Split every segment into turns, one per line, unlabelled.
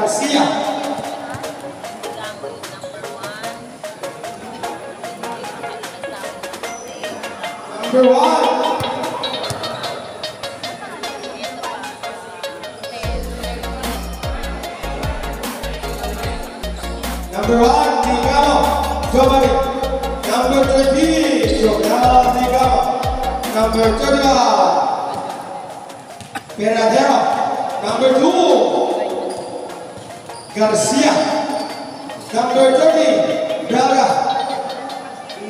Garcia. Number one. Number one, Digamo, Giovanni. Number 13, Giovanni Digamo. Number 31, Peradero. Number two, Garcia. Number 30, Braga.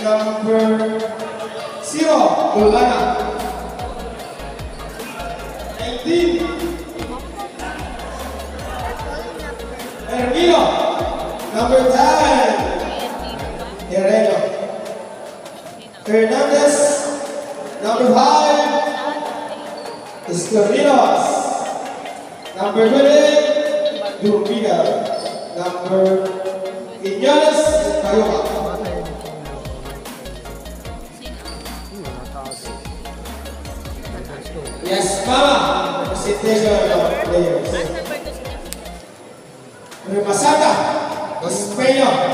Number zero, Ulana. 19, Hermino. Number 10, Herrero. Hernandez. Number 5, Estorinos. Number 20, Dumbiga. Number Iñales, Cayoba. Yes, Mama. Presentation of players. Remasada, Espeño,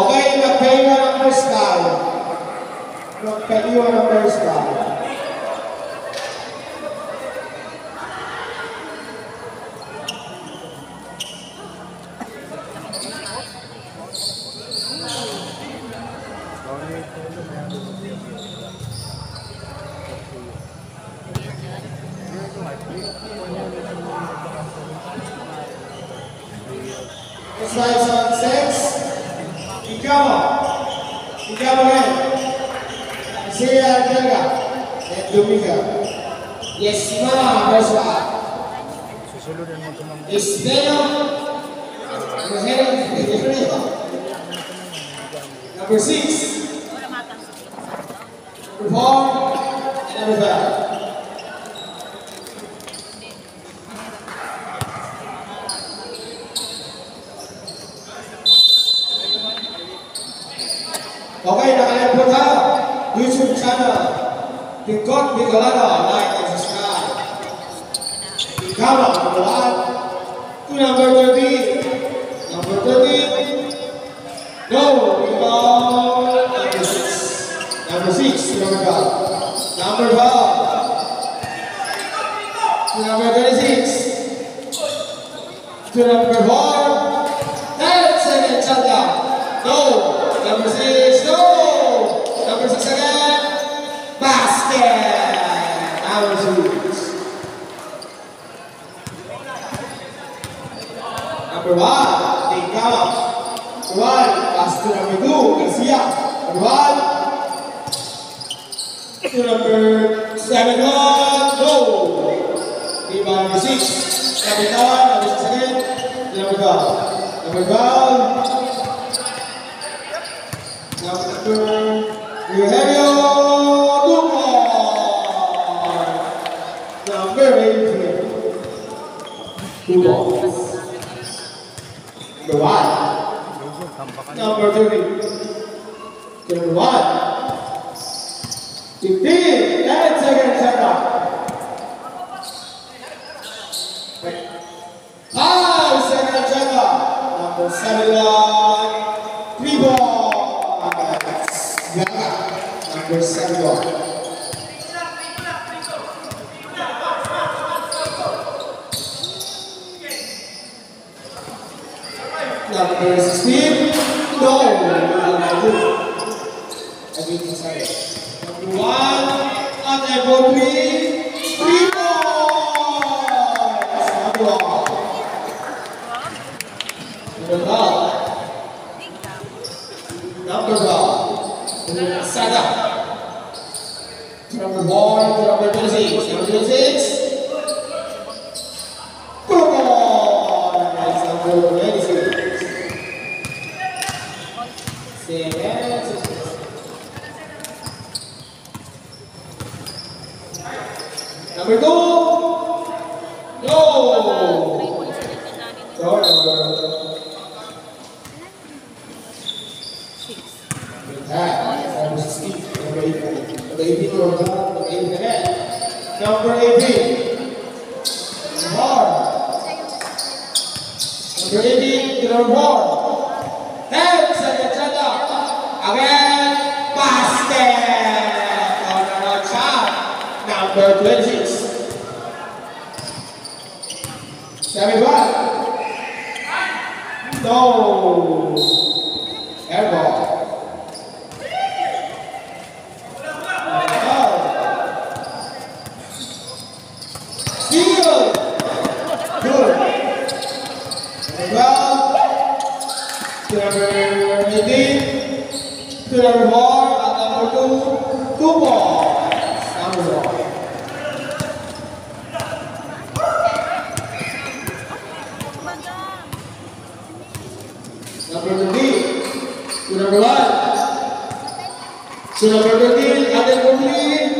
Okay, nagpahinga ng first guy. Nagpahinga ng first guy. in one. 15, 10 seconds are up. Five seconds are up. Number seven line, three balls. Yaga, number seven line. Number 16, no. Kedua, Ate Botri Gabriel Adelmonti,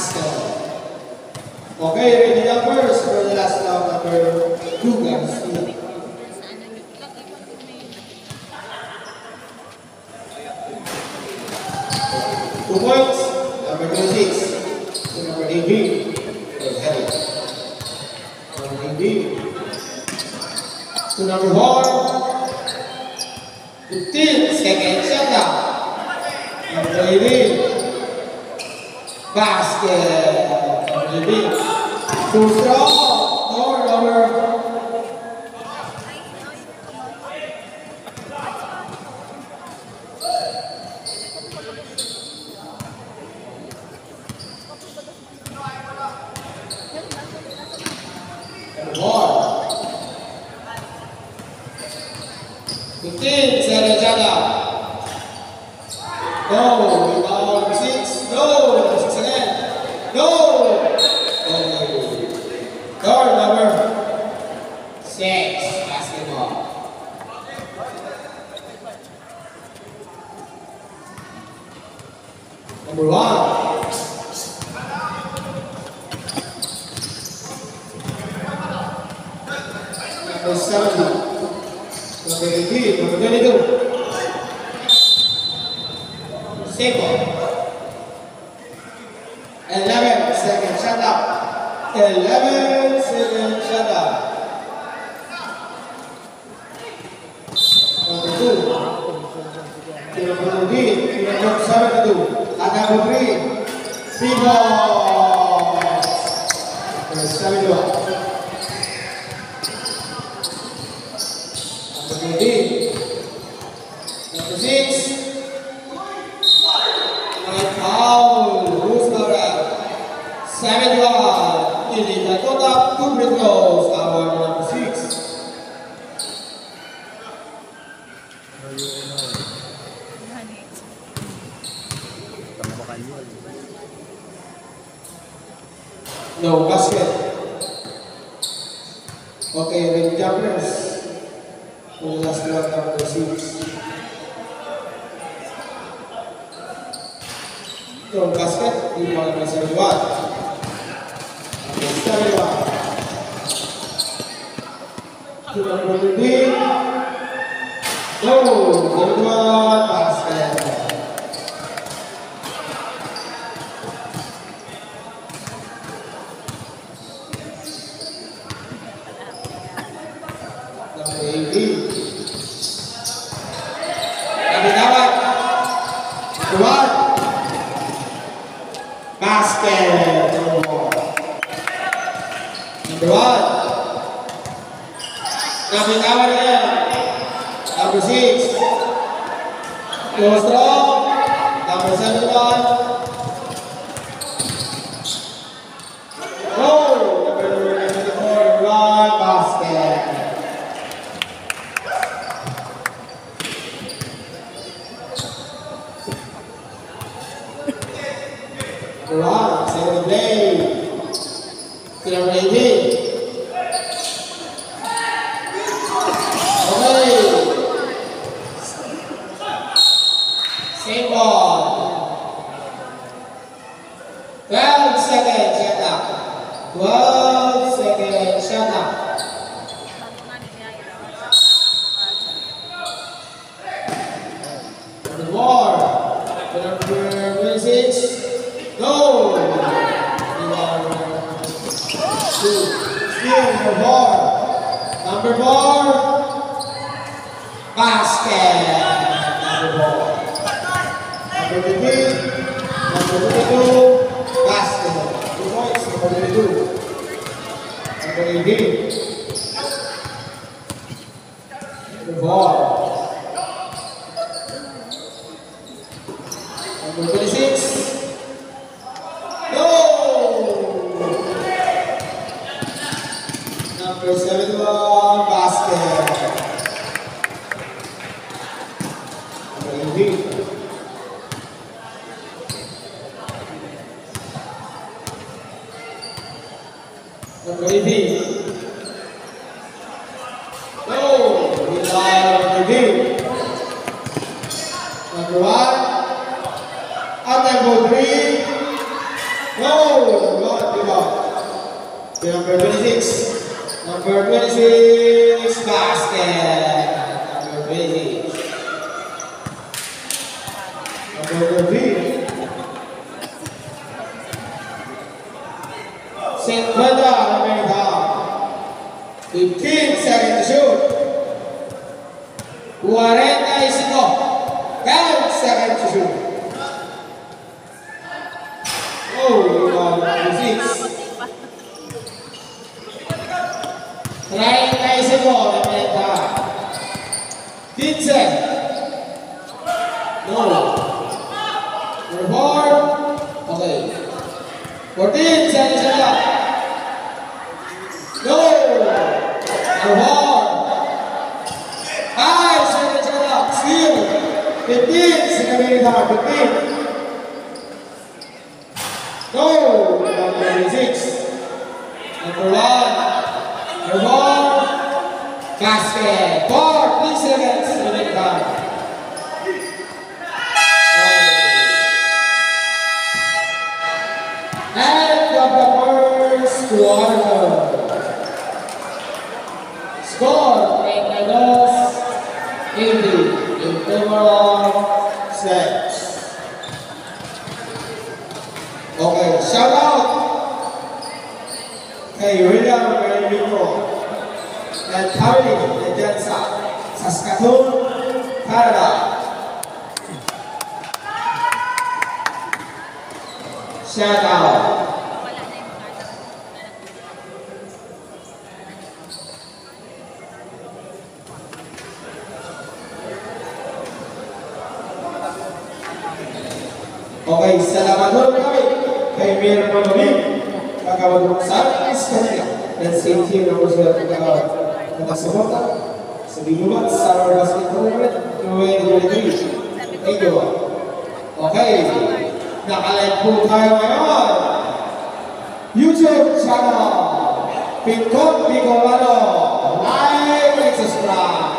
Pascal.
Okay, ready na first for the last round number two guys. No basket. Okay, then jumpers for the last block basket, we want to reserve one. Reserve one. To Seven, Eduardo Vázquez. kay salamador kami, kay Mayor Manoli, kagawad mong sa alis kanila, ng safety na mo sila kagawad. Katasumota, sa dinulat, sa our basketball tournament, 2023. Thank you. Okay, nakalive po tayo ngayon. YouTube channel, Pintong Bicolano, Live
Exercise.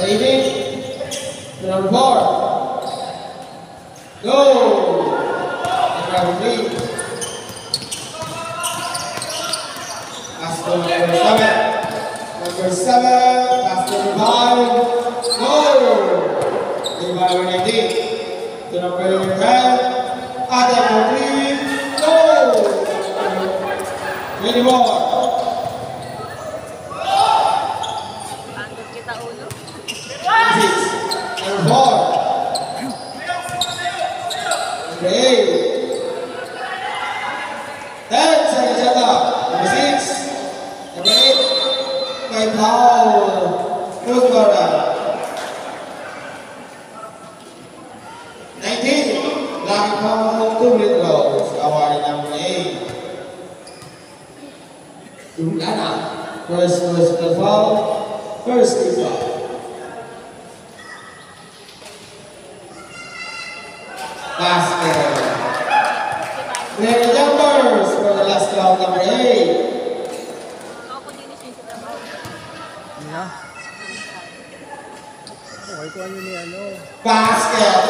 Saving.
Get on the board. Go. Rebound lead. Pass to number seven. Number seven. Pass to rebound. Go. Rebound on the D. To number ten. Adam O'Clean. Go. Many more. First is up. Basket. We uh, have the numbers for the last round, number eight. yeah. Basket.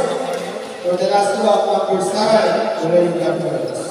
तो जरा सुबह
आपका पुरस्कार है।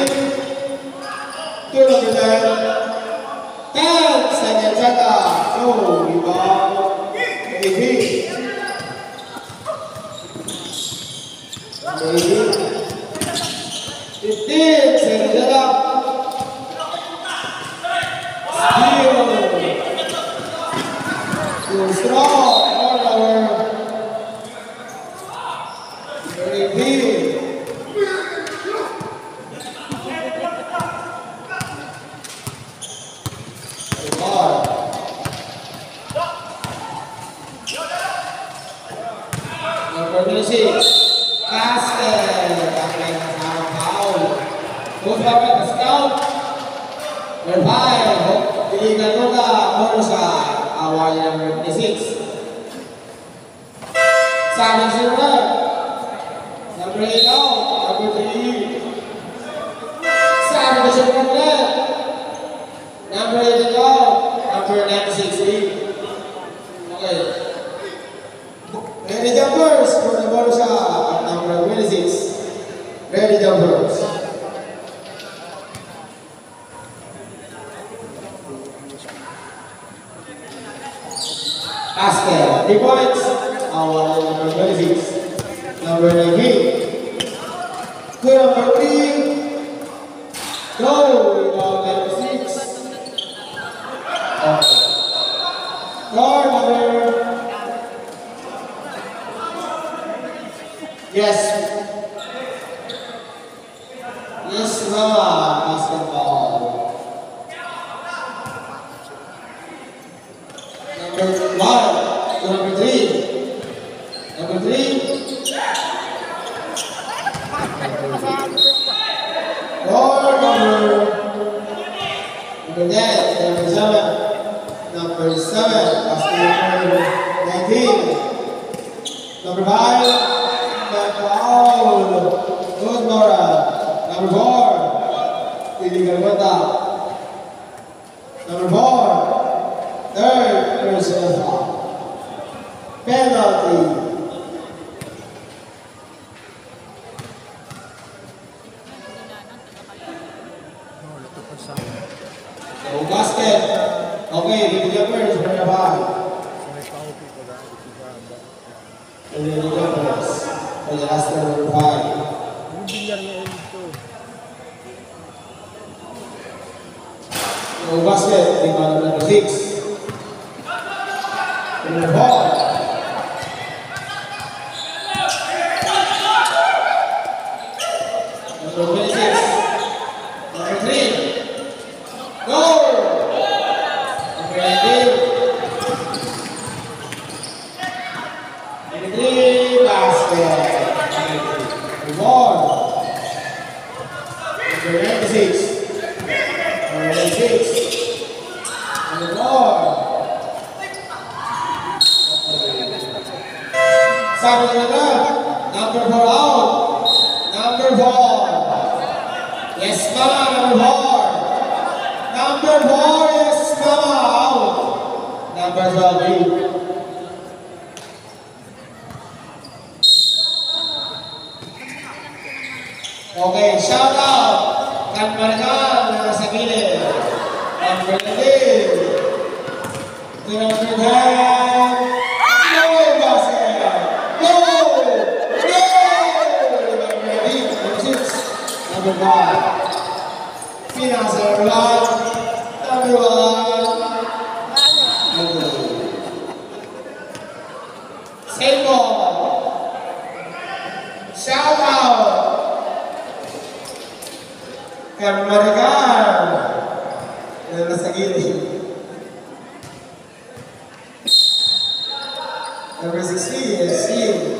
Next, number seven. Number seven, Oscar 19. Number five, Nepal, Uzmara. Number four, Iligan Wata. Number four, third person foul. Penalty. There was a seal,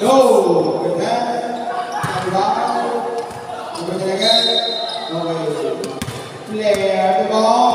Go, ¿verdad? Arriba. Y por llegar, no voy the ball.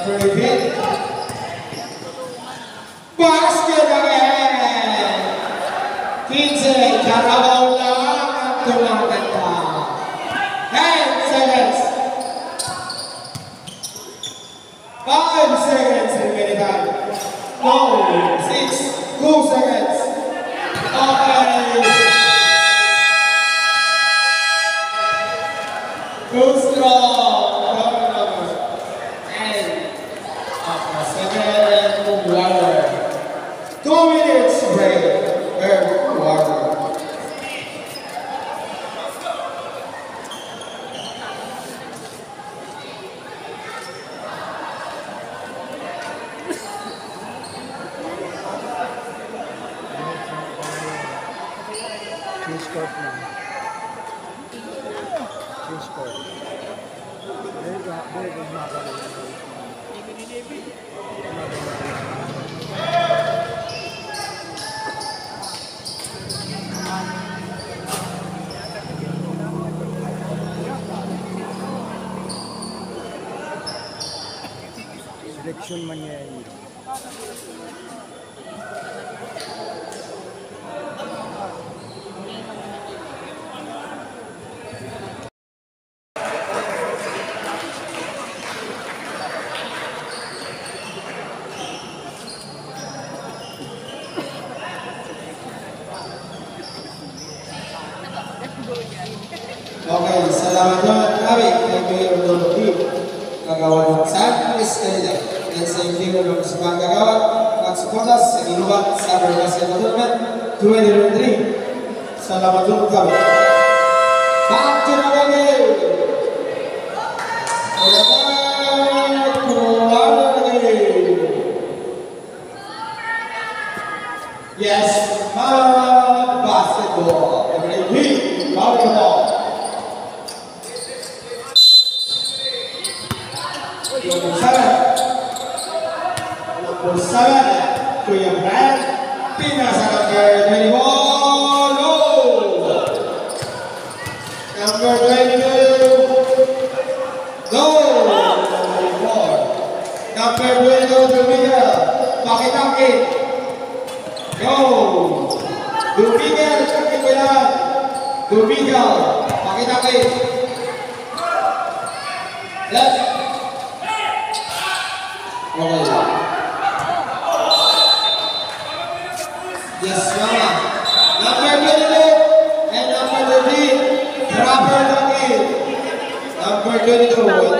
Prevede. Basket, vabbè! 15, Carnaval. González. González que Yambal. Pina Zaraca Meribolo. Number 22. Go. Number 22 Dumiga. Pakitangkit. Go. Dumiga. Dumiga. Dumiga. Pakitangkit. Left. Yes, Number twenty-two and number. Number
twenty-two.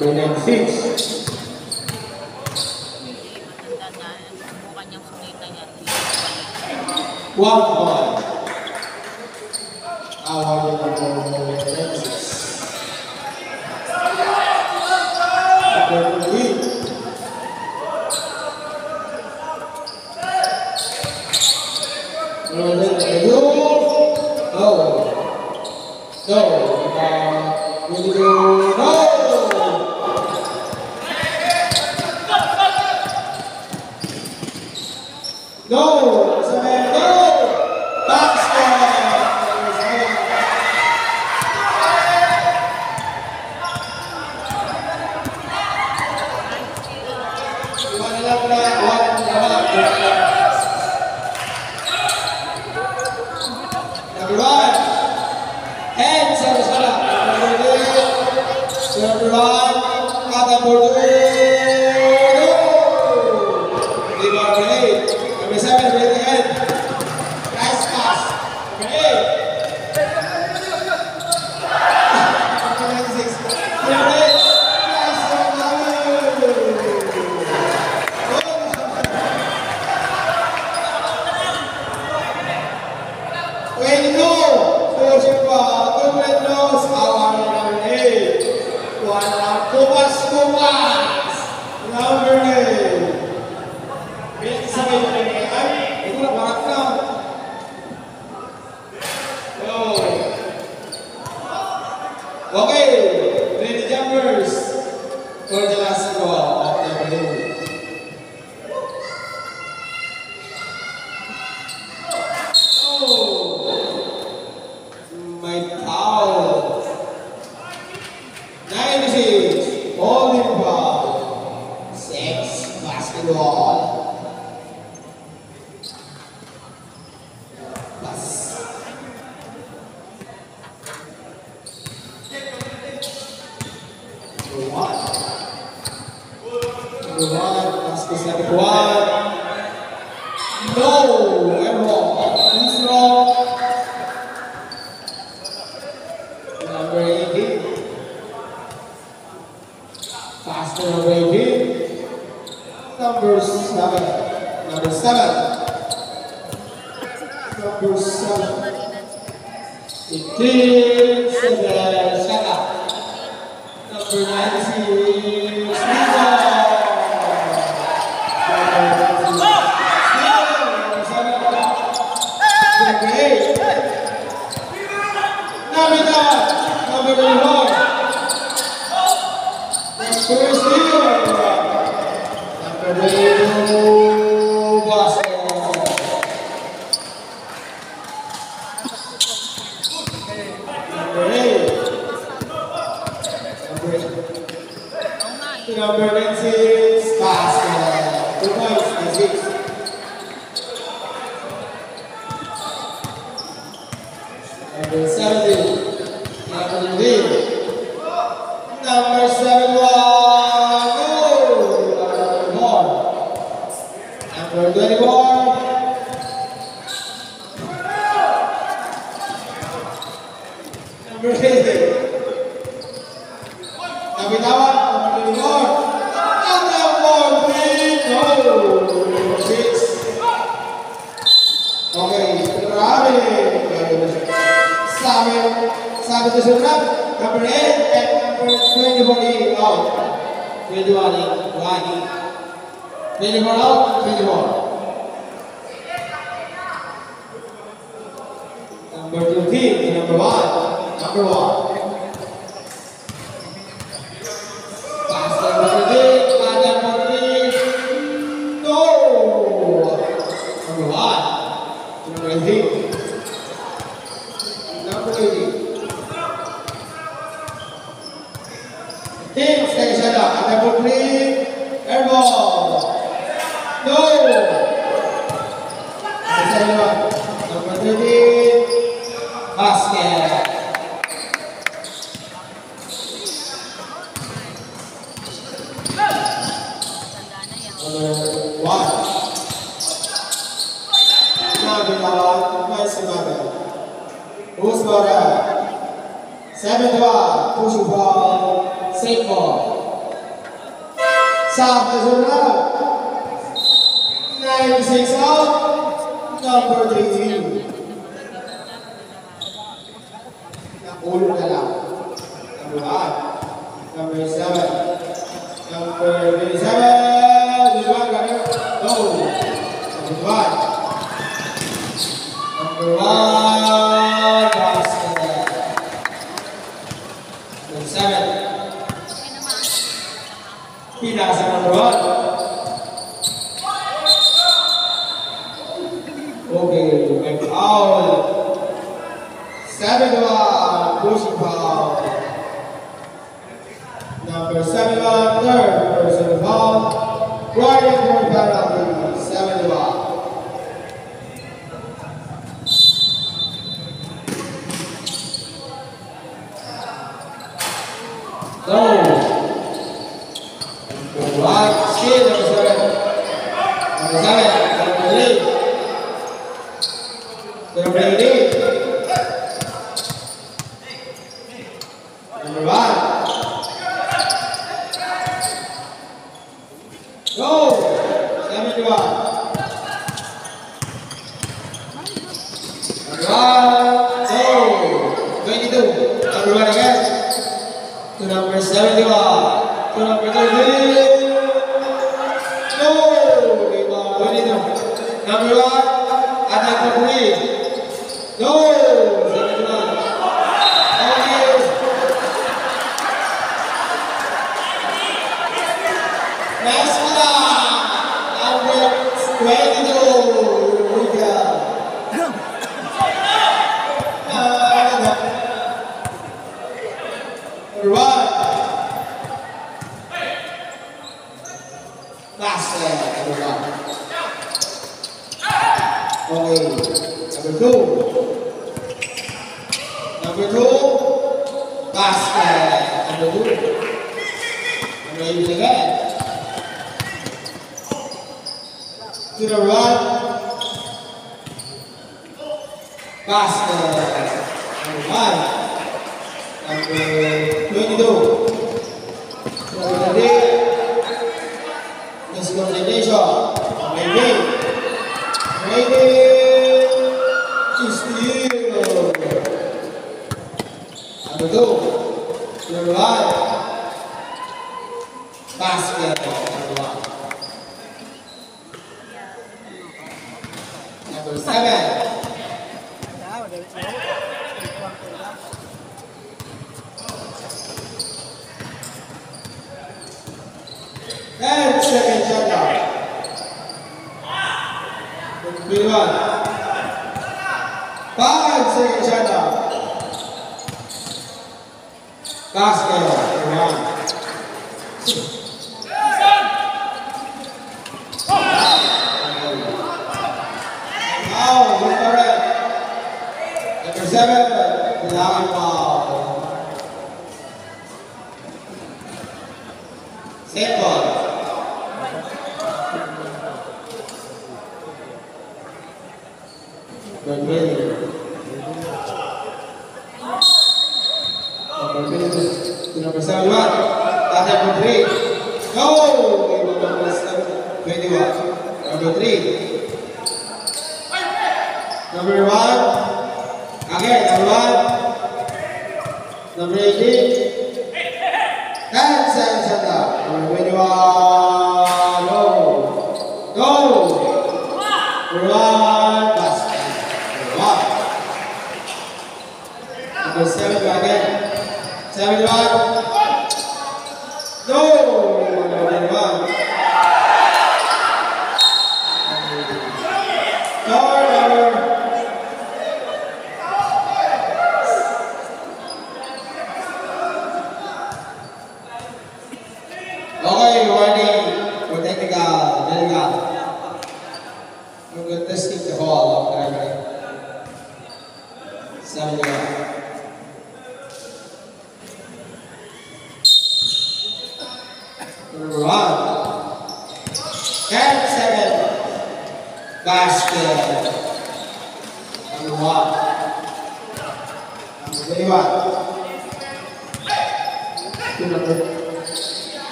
William Six.
One ball. kuat, pasti kuat. Level 3, air ball. No! Number 고맙습니다. I will wait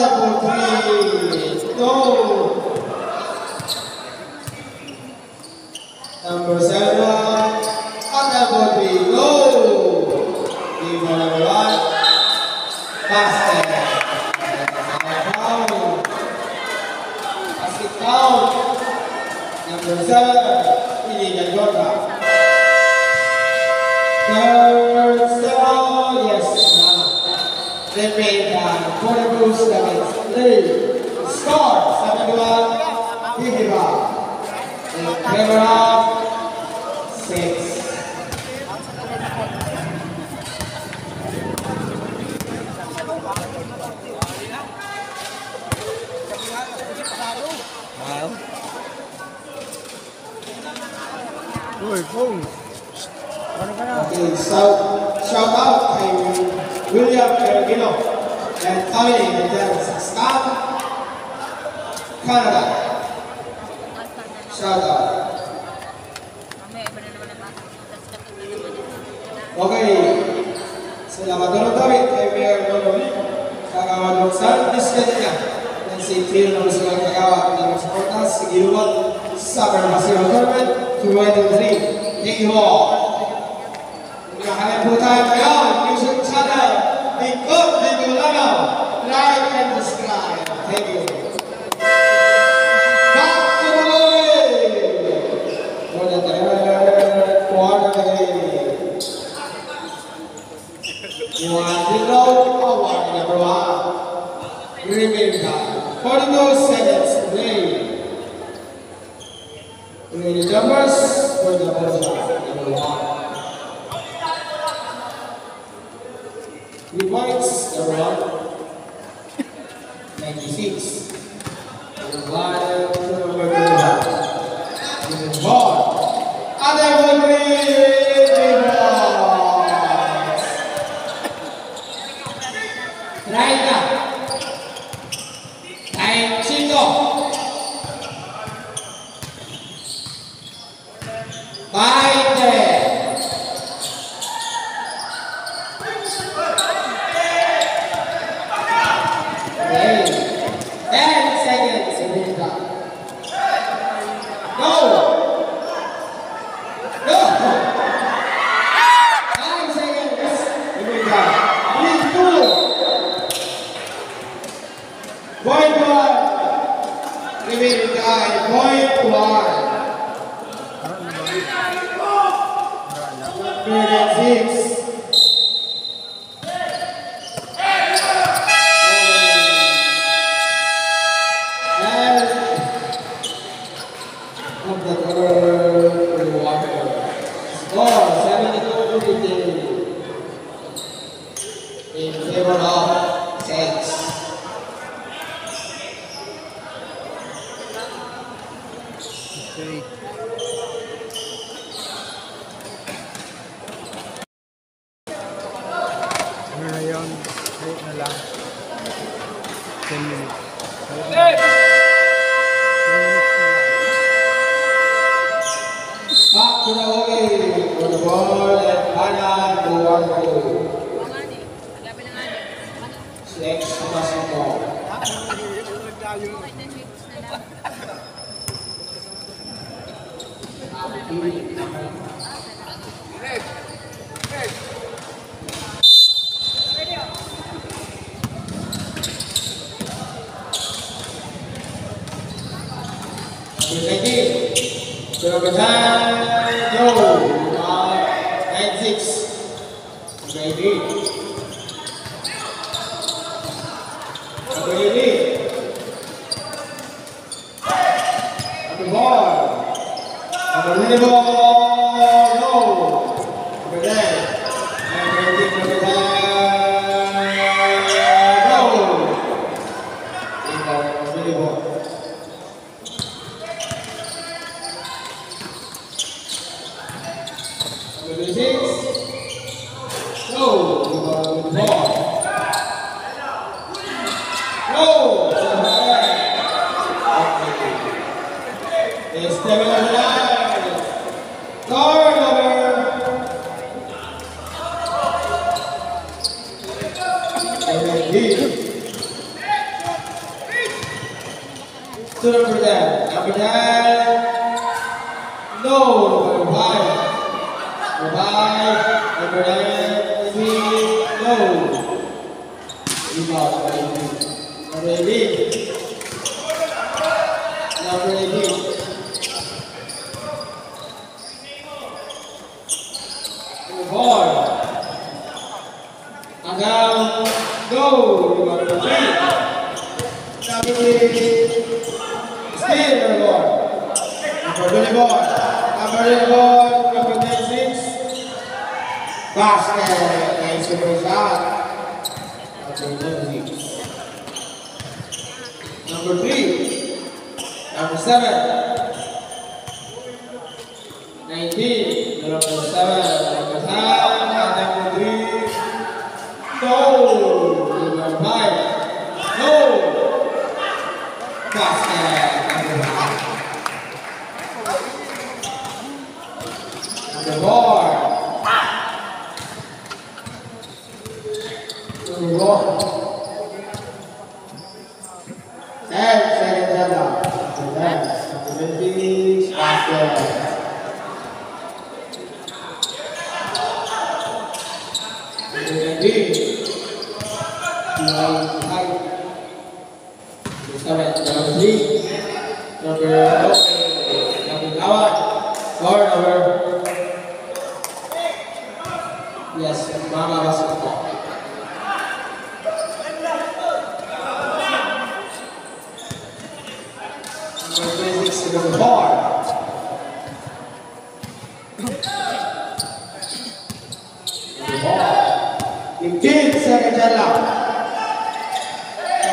Double three. Number seven. Number Ini seven. Yes. Nah. Coast League. Scores, and タイに出てるんですがカナダ
シャーダー
Okay, selamat ulang tahun kami Arnold Kagawa Luxan, Disketika dan si Trio Nomor 9 Kagawa dalam sekotas segiruan Summer Masiro Tournament 2023 Thank you all Terima kasih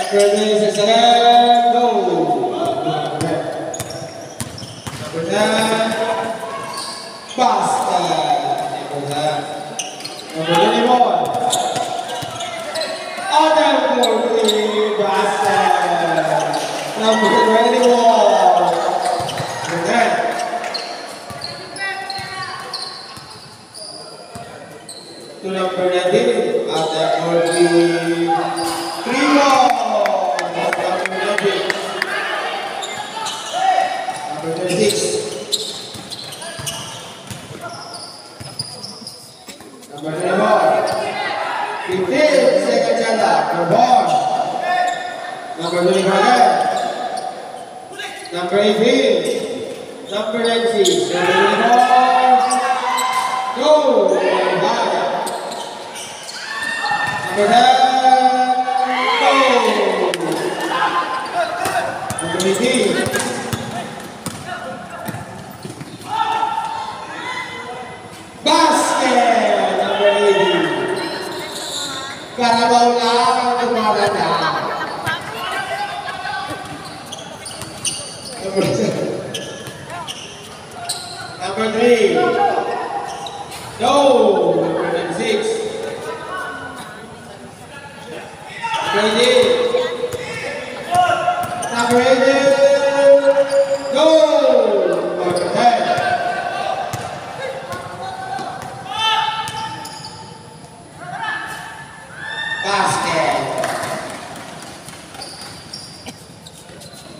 Ustedes estarán. Number 25. Number 18. Number 19. Number 24. Go. Number 5. Number 10. Go. Number 18. Basket number 80. Karabaw lang ang tumaranda. Number seven. Number three. No. Number 26. Number 88. Number 88. No. Number 10. basket.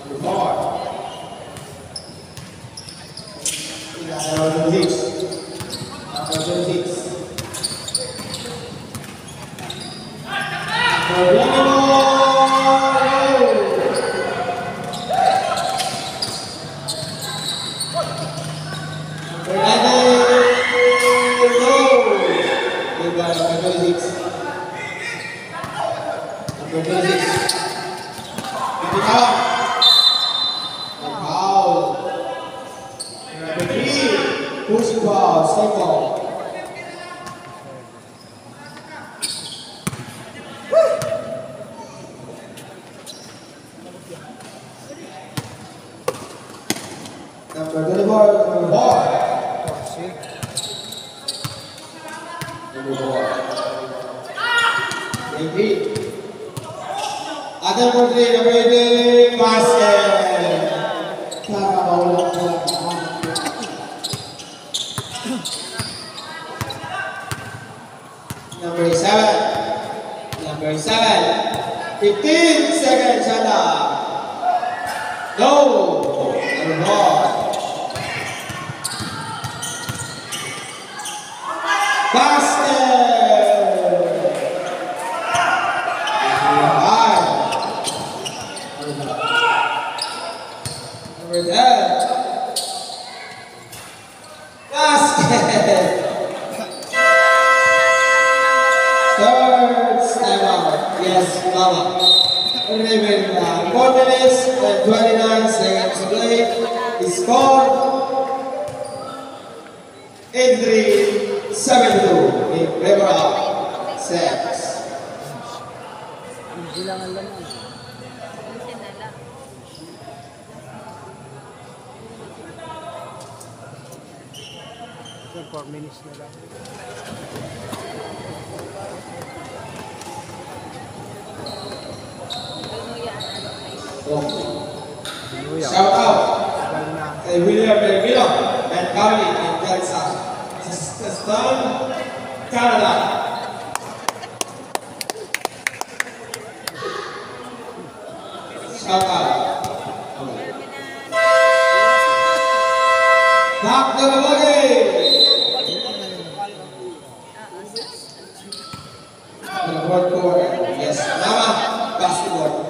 Number four. Number twenty-six. Number twenty-six. Number twenty-four. Number nineteen. No. Number twenty-six. Number Trabajo y Mama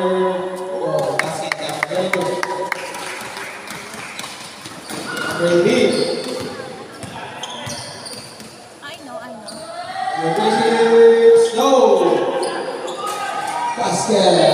third for
I know, I know.
Release. Slow. Basket.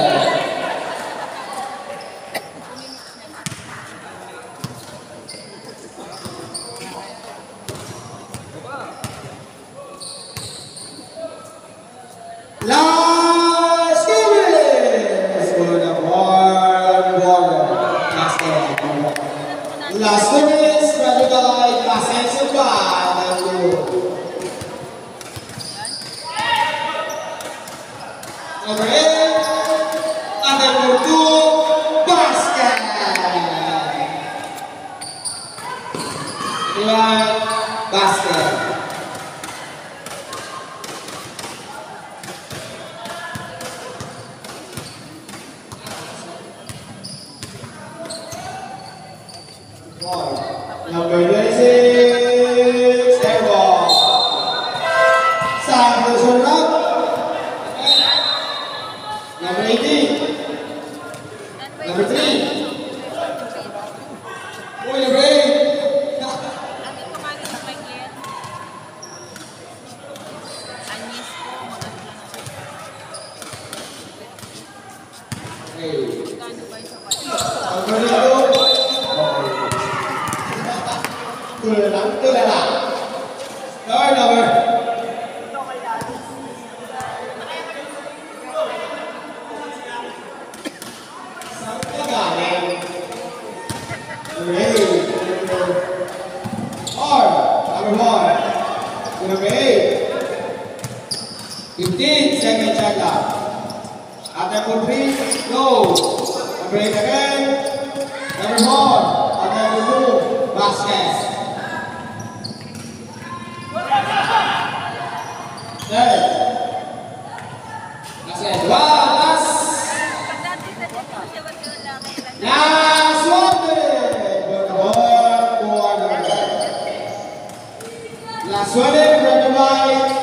Sweden recognized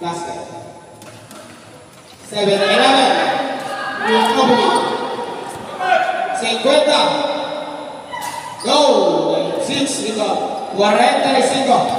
last time. Seven, eleven. Cincuenta. Go. Six, cinco. Cuarenta y cinco.